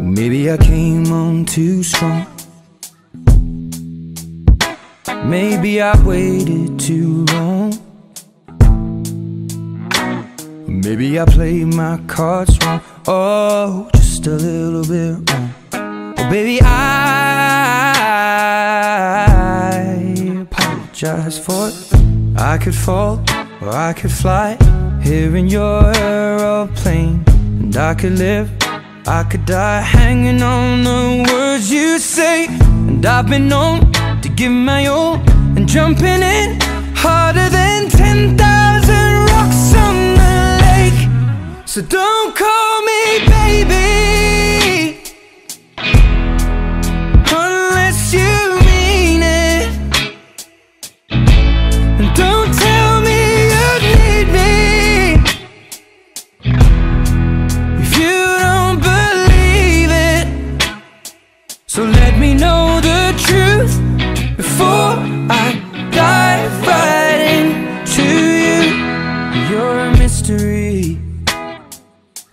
Maybe I came on too strong. Maybe I waited too long. Maybe I played my cards wrong. Oh, just a little bit wrong. Oh, baby, I apologize for it. I could fall or I could fly here in your aeroplane, and I could live I could die hanging on the words you say. And I've been known to give my all And jumping in harder than 10,000 rocks on the lake. So don't call So let me know the truth Before I dive right into you You're a mystery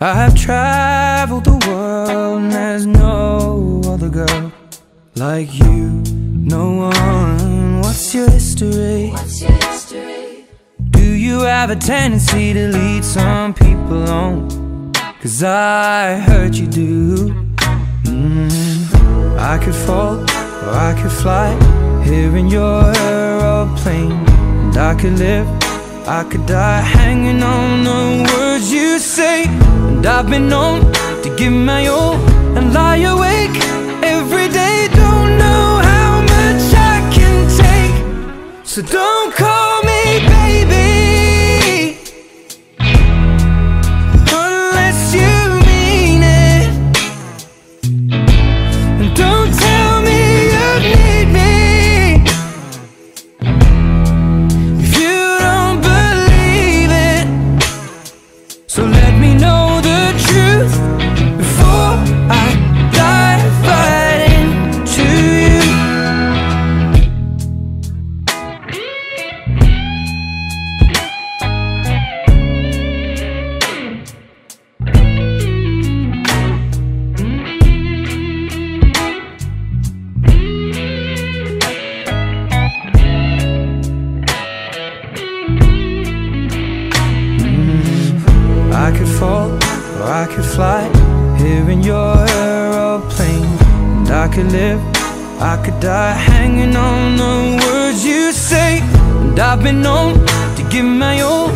I've traveled the world and there's no other girl like you No one, what's your history? What's your history? Do you have a tendency to lead some people on? Cause I heard you do could fall or I could fly. Here in your aeroplane And I could live, I could die. Hanging on the words you say And I've been known to give my all And lie awake fall or I could fly here in your aeroplane. And I could live, I could die hanging on the words you say. And I've been known to give my all